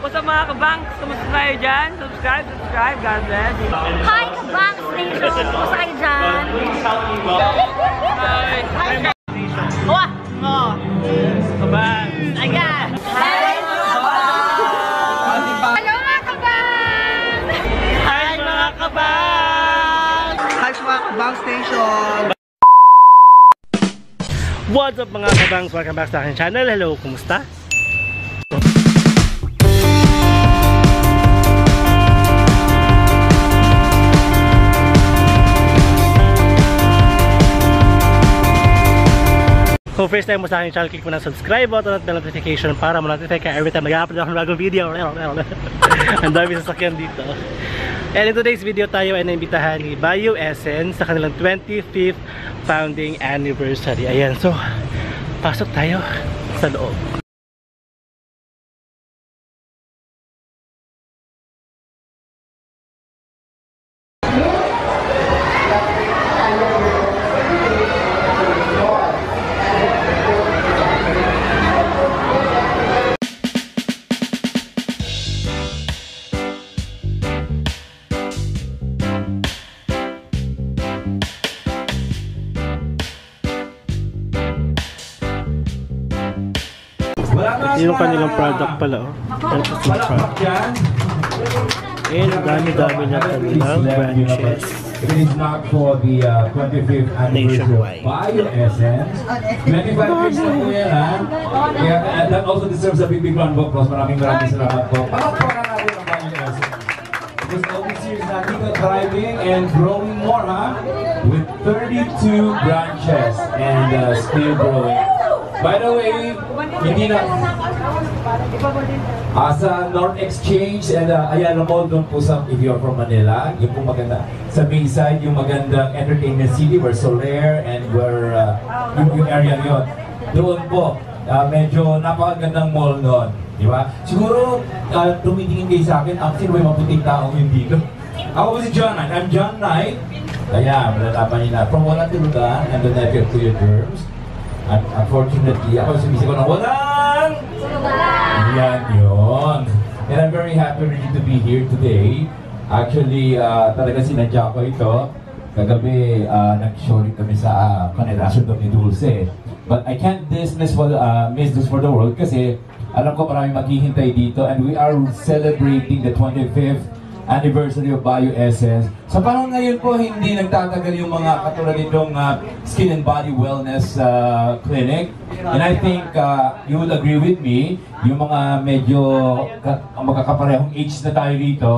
What's up mga kabangs? Kamusta tayo dyan? Subscribe, subscribe. God bless. Hi, Kabang Station! Kumusta kayo dyan? Hi. Wah! Oh! Kabangs. Ayan! Hi! Hello mga Kabang! Hi mga kabangs! Hi mga Kabang Station! What's up mga kabangs? Welcome back sa aking channel. Hello, kumusta? Kung first time mo sa aking channel, click mo ng subscribe button at bell notification para ma-notify ka every time mag-upload ako ng bagong video. Ang dami sasakyan dito. And in today's video tayo ay naimbitahan ni Bio Essence sa kanilang 25th founding anniversary. Ayan, so pasok tayo sa loob. Yung kanilang product pala, oh. Ito yung product. And dami-dami na kanilang branches. It is not for the uh, 25th anniversary Nationwide. of Bio Essence. 25 years na po yan, ha? Kaya, and that also deserves a big, big round of applause. Maraming maraming salamat po. Palakpakan natin ang Bio Because all these years natin na thriving and growing more, ha? With 32 branches and uh, still growing. By the way, hindi na... Ah, sa North Exchange and uh, Ayala Mall doon po sa, if you're from Manila, yung po maganda. Sa Bayside, yung magandang entertainment city where Soler and where uh, yung, yung area yun. Doon po, ah, medyo napakagandang mall noon. Di ba? Siguro, uh, tumitingin kayo sa akin, actually may maputing tao yung dito. Ako si John Knight. I'm John Knight. Kaya, malalaman niyo na. From Walang Tiludan and the nephew of Clear Terms. At unfortunately, ako sumisigaw ng walang! Yan yun. And I'm very happy really to be here today. Actually, uh, talaga sinadya ko ito. Kagabi, uh, nag-show rin kami sa uh, Kanelaso doon ni Dulce. But I can't dismiss for the, uh, miss this for the world kasi alam ko maraming maghihintay dito and we are celebrating the 25th anniversary of Bio Essence. Sa panahon ngayon po, hindi nagtatagal yung mga katulad nitong uh, skin and body wellness uh, clinic. And I think uh, you will agree with me, yung mga medyo ka- magkakaparehong age na tayo dito,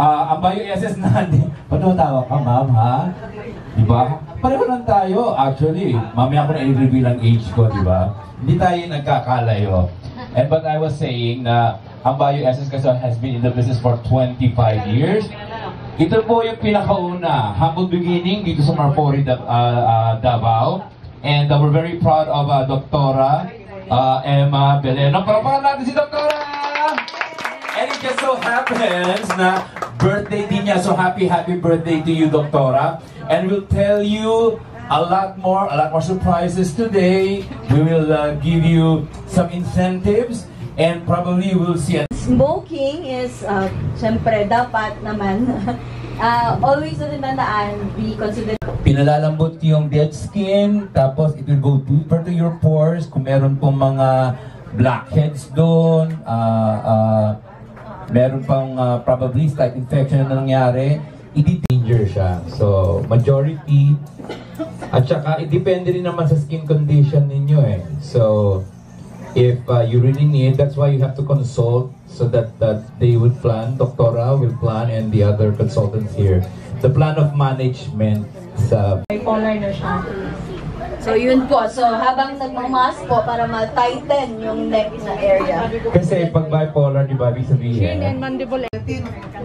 uh, ang Bio Essence na, ba't tawa ka ma'am ha? Diba? Pareho lang tayo, actually. Mamaya ko na i-reveal ang age ko, di ba? Hindi tayo nagkakalayo. And but I was saying na ang Bio Essence kasi has been in the business for 25 years. Ito po yung pinakauna, humble beginning dito sa Marfori, uh, uh, Davao. And uh, we're very proud of uh, Doktora uh, Emma Beleno. Parapakan natin si Doktora! And it just so happens na birthday din niya. So happy, happy birthday to you, Doktora. And we'll tell you a lot more, a lot more surprises today. We will uh, give you some incentives and probably we'll see Smoking is, uh, syempre, dapat naman, uh, always natin tandaan, be considerate pinalalambot yung dead skin, tapos it will go deeper to your pores. Kung meron pong mga blackheads doon, ah, ah, meron pang ah, probably slight infection na nangyari, i-danger siya. So, majority, at saka, depende rin naman sa skin condition ninyo eh. So, if uh, you really need, that's why you have to consult so that, that they will plan, Doctora will plan, and the other consultants here. The plan of management sa bipolar na siya. So, yun po. So, habang nagmamask po para ma-tighten yung neck na area. Kasi pag bipolar, di ba, ibig sabihin?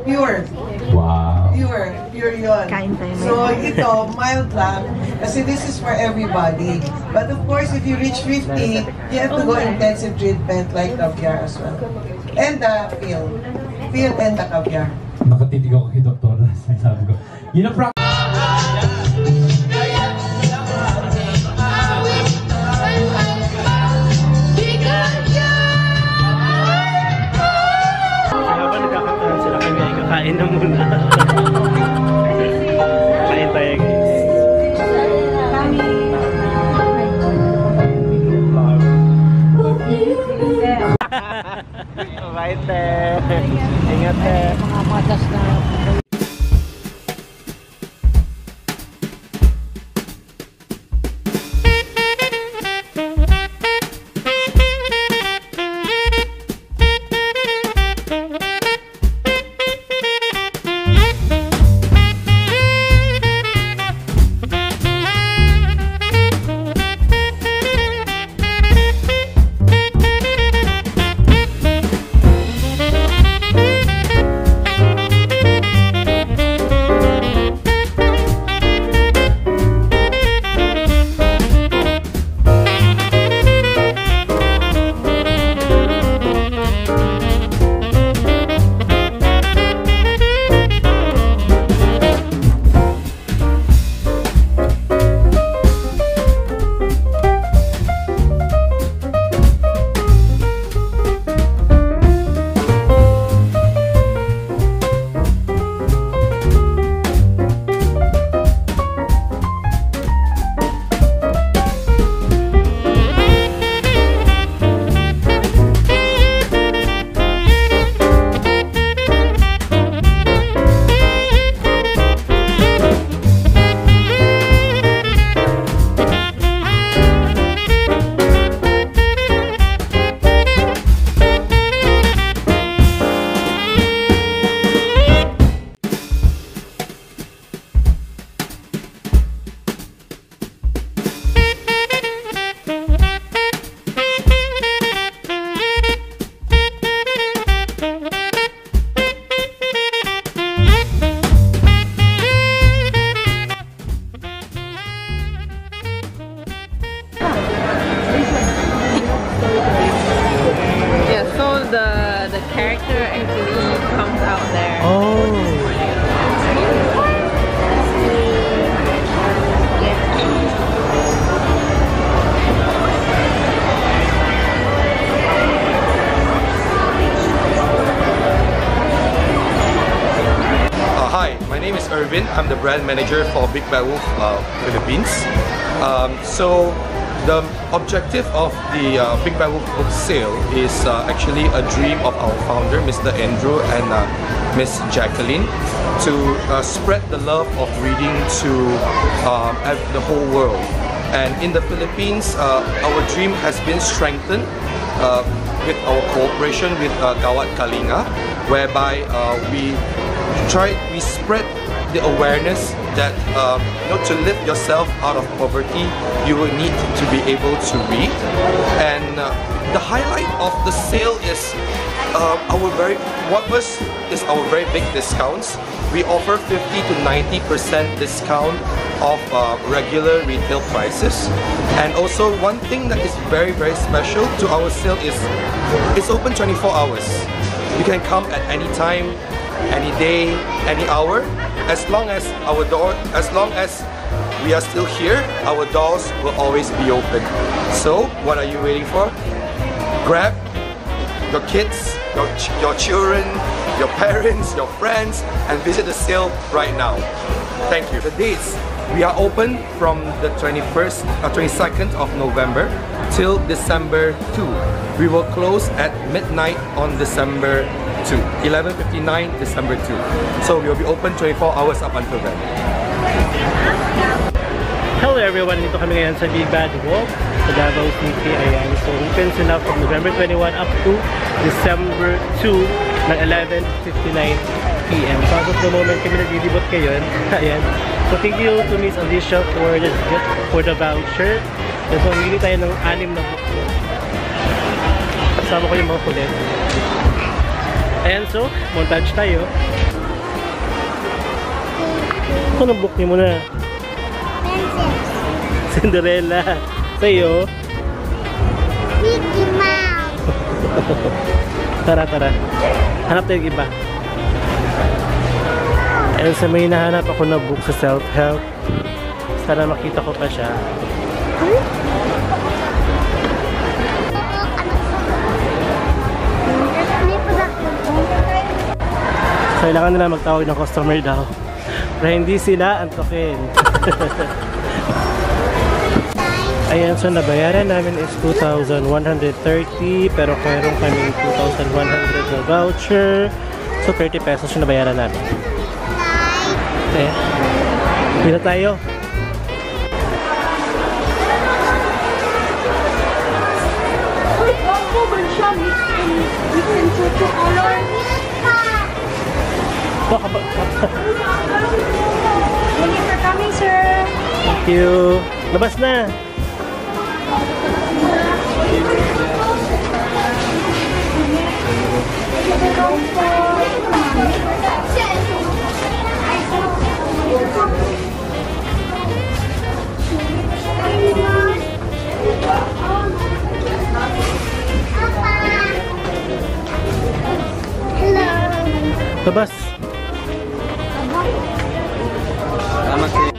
Pure. Wow. Pure. Pure yun. Kain tayo, So, ito, mild lang. Kasi this is for everybody. But of course, if you reach 50, you have to go intensive treatment like caviar as well. And the pill. Pill and the caviar. Nakatitig ako kay Doktor. Sabi ko, yun ang Bye, te. Ingat, te. Yeah, I'm the brand manager for Big Bad Wolf uh, Philippines. Um, so the objective of the uh, Big Bad Wolf book sale is uh, actually a dream of our founder, Mr. Andrew and uh, Miss Jacqueline, to uh, spread the love of reading to um, the whole world. And in the Philippines, uh, our dream has been strengthened with our cooperation with uh, Gawat Kalinga, whereby we try we spread the awareness that um, you know to lift yourself out of poverty, you will need to be able to read. And uh, the highlight of the sale is uh, our very what was is our very big discounts. We offer 50 to 90 percent discount of uh, regular retail prices. And also one thing that is very very special to our sale is it's open 24 hours. You can come at any time, any day, any hour. As long as our door, as long as we are still here, our doors will always be open. So, what are you waiting for? Grab your kids, your, ch- your children, your parents, your friends, and visit the sale right now. Thank you. The dates we are open from the 21st, uh, 22nd of November till December 2. We will close at midnight on December 2, 11:59 December 2. So we will be open 24 hours up until then. Hello everyone, dito kami ngayon sa Big Bad Wolf sa Davao City. Ayan, so open sila from November 21 up to December 2 ng 11.59pm. So as of the moment kami naglilibot ngayon. Ayan. So thank you to Miss Alicia for the, for the voucher. And so hindi tayo ng anim na book. Kasama ko yung mga kulit. Ayan, so montage tayo. Anong book niyo muna? Cinderella. Sa'yo? Mickey Mouse. Tara, tara. Hanap tayo iba. And sa may nahanap ako na book sa self-help. Sana makita ko pa siya. Kailangan nila magtawag ng customer daw. Para hindi sila antokin. Ayan, so nabayaran namin is 2,130 pero mayroon kami 2,100 na voucher. So 30 pesos yung nabayaran namin. Eh, Pila tayo. Thank you. Labas na. Hello. Labas.